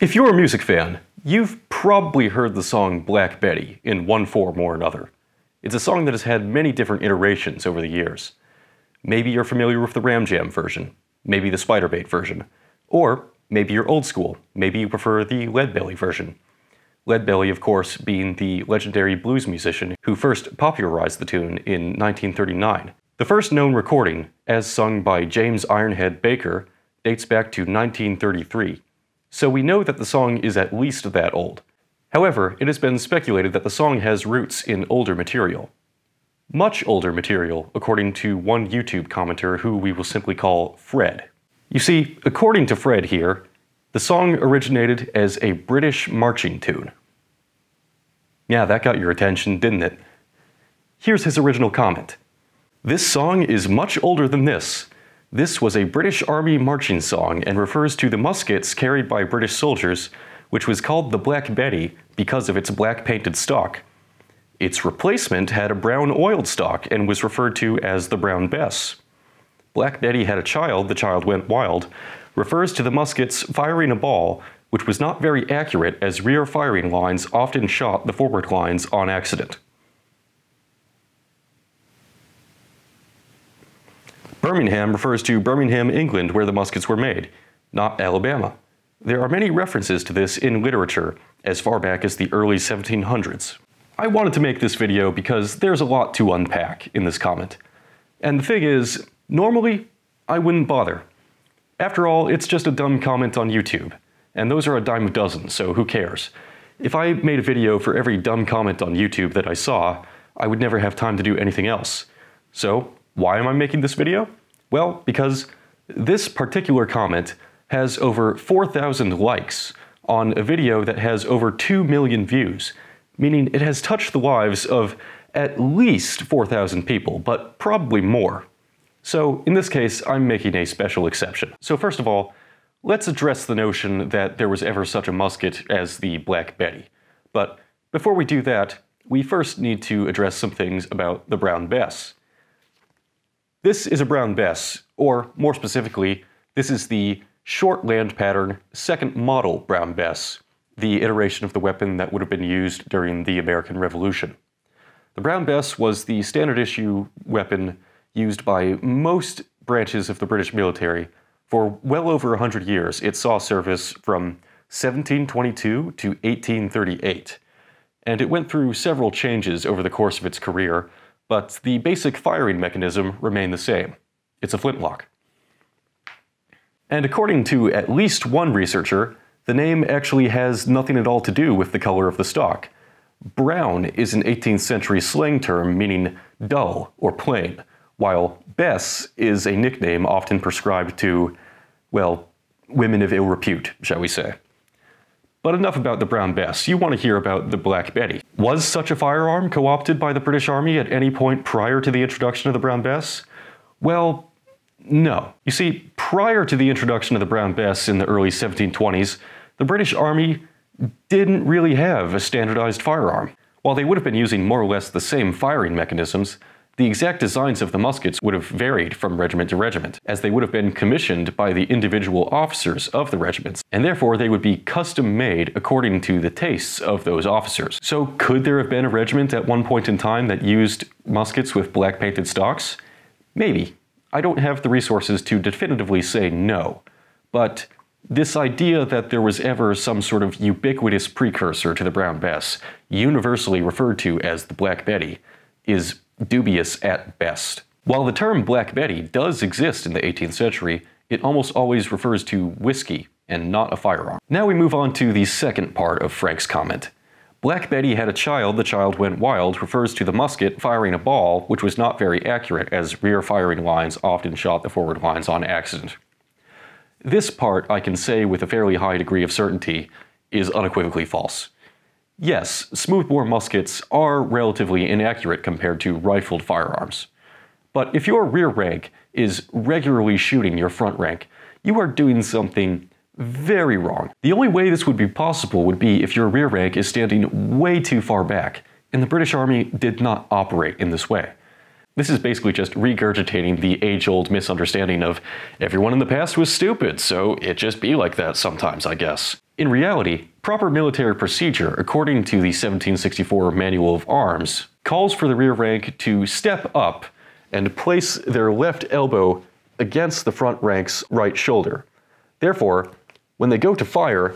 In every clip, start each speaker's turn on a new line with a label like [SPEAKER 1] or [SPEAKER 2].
[SPEAKER 1] If you're a music fan, you've probably heard the song Black Betty in one form or another. It's a song that has had many different iterations over the years. Maybe you're familiar with the Ram Jam version, maybe the Spiderbait version, or maybe you're old school, maybe you prefer the Leadbelly version. Leadbelly, of course, being the legendary blues musician who first popularized the tune in 1939. The first known recording, as sung by James Ironhead Baker, dates back to 1933 so we know that the song is at least that old. However, it has been speculated that the song has roots in older material. Much older material, according to one YouTube commenter who we will simply call Fred. You see, according to Fred here, the song originated as a British marching tune. Yeah, that got your attention, didn't it? Here's his original comment. This song is much older than this, this was a British Army marching song and refers to the muskets carried by British soldiers, which was called the Black Betty because of its black painted stock. Its replacement had a brown oiled stock and was referred to as the Brown Bess. Black Betty had a child, the child went wild, refers to the muskets firing a ball, which was not very accurate as rear firing lines often shot the forward lines on accident. Birmingham refers to Birmingham, England, where the muskets were made, not Alabama. There are many references to this in literature, as far back as the early 1700s. I wanted to make this video because there's a lot to unpack in this comment. And the thing is, normally, I wouldn't bother. After all, it's just a dumb comment on YouTube, and those are a dime a dozen, so who cares? If I made a video for every dumb comment on YouTube that I saw, I would never have time to do anything else. So, why am I making this video? Well, because this particular comment has over 4,000 likes on a video that has over 2 million views, meaning it has touched the lives of at least 4,000 people, but probably more. So in this case, I'm making a special exception. So first of all, let's address the notion that there was ever such a musket as the Black Betty. But before we do that, we first need to address some things about the Brown Bess. This is a brown bess, or more specifically, this is the short land pattern second model brown bess, the iteration of the weapon that would have been used during the American Revolution. The brown bess was the standard issue weapon used by most branches of the British military for well over 100 years. It saw service from 1722 to 1838, and it went through several changes over the course of its career, but the basic firing mechanism remained the same. It's a flintlock. And according to at least one researcher, the name actually has nothing at all to do with the color of the stock. Brown is an 18th century slang term meaning dull or plain, while Bess is a nickname often prescribed to, well, women of ill repute, shall we say. But enough about the Brown Bess. You want to hear about the Black Betty. Was such a firearm co opted by the British Army at any point prior to the introduction of the Brown Bess? Well, no. You see, prior to the introduction of the Brown Bess in the early 1720s, the British Army didn't really have a standardized firearm. While they would have been using more or less the same firing mechanisms, the exact designs of the muskets would have varied from regiment to regiment, as they would have been commissioned by the individual officers of the regiments, and therefore they would be custom made according to the tastes of those officers. So could there have been a regiment at one point in time that used muskets with black painted stocks? Maybe. I don't have the resources to definitively say no, but this idea that there was ever some sort of ubiquitous precursor to the Brown Bess, universally referred to as the Black Betty, is dubious at best. While the term Black Betty does exist in the 18th century, it almost always refers to whiskey and not a firearm. Now we move on to the second part of Frank's comment. Black Betty had a child, the child went wild, refers to the musket firing a ball, which was not very accurate as rear firing lines often shot the forward lines on accident. This part, I can say with a fairly high degree of certainty, is unequivocally false. Yes, smoothbore muskets are relatively inaccurate compared to rifled firearms. But if your rear rank is regularly shooting your front rank, you are doing something very wrong. The only way this would be possible would be if your rear rank is standing way too far back, and the British Army did not operate in this way. This is basically just regurgitating the age-old misunderstanding of everyone in the past was stupid, so it just be like that sometimes, I guess. In reality, proper military procedure, according to the 1764 Manual of Arms, calls for the rear rank to step up and place their left elbow against the front rank's right shoulder. Therefore, when they go to fire,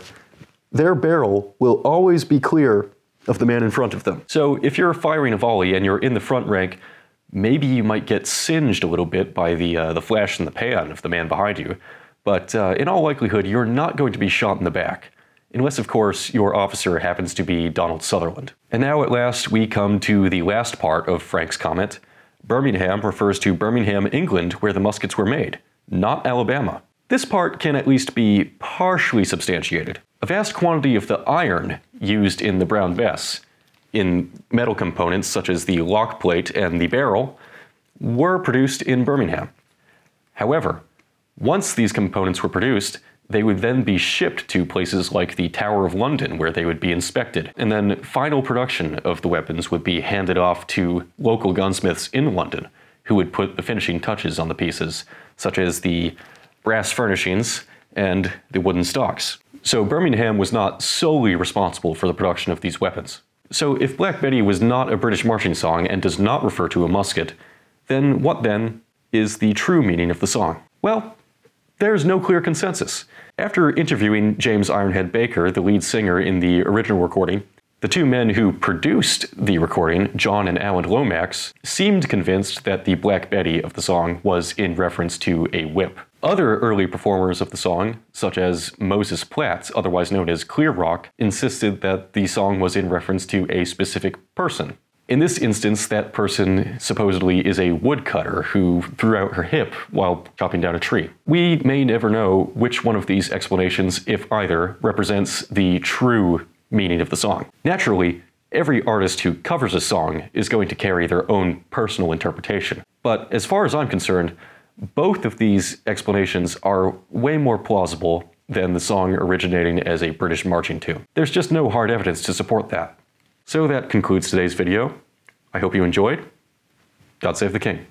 [SPEAKER 1] their barrel will always be clear of the man in front of them. So if you're firing a volley and you're in the front rank, maybe you might get singed a little bit by the, uh, the flash in the pan of the man behind you, but uh, in all likelihood, you're not going to be shot in the back. Unless, of course, your officer happens to be Donald Sutherland. And now, at last, we come to the last part of Frank's comment. Birmingham refers to Birmingham, England, where the muskets were made, not Alabama. This part can at least be partially substantiated. A vast quantity of the iron used in the Brown Bess, in metal components such as the lock plate and the barrel, were produced in Birmingham. However, once these components were produced, they would then be shipped to places like the Tower of London, where they would be inspected. And then final production of the weapons would be handed off to local gunsmiths in London, who would put the finishing touches on the pieces, such as the brass furnishings and the wooden stocks. So Birmingham was not solely responsible for the production of these weapons. So if Black Betty was not a British marching song and does not refer to a musket, then what then is the true meaning of the song? Well, there's no clear consensus. After interviewing James Ironhead Baker, the lead singer in the original recording, the two men who produced the recording, John and Alan Lomax, seemed convinced that the Black Betty of the song was in reference to a whip. Other early performers of the song, such as Moses Platt, otherwise known as Clear Rock, insisted that the song was in reference to a specific person. In this instance, that person supposedly is a woodcutter who threw out her hip while chopping down a tree. We may never know which one of these explanations, if either, represents the true meaning of the song. Naturally, every artist who covers a song is going to carry their own personal interpretation. But as far as I'm concerned, both of these explanations are way more plausible than the song originating as a British marching tune. There's just no hard evidence to support that. So that concludes today's video. I hope you enjoyed. God save the king.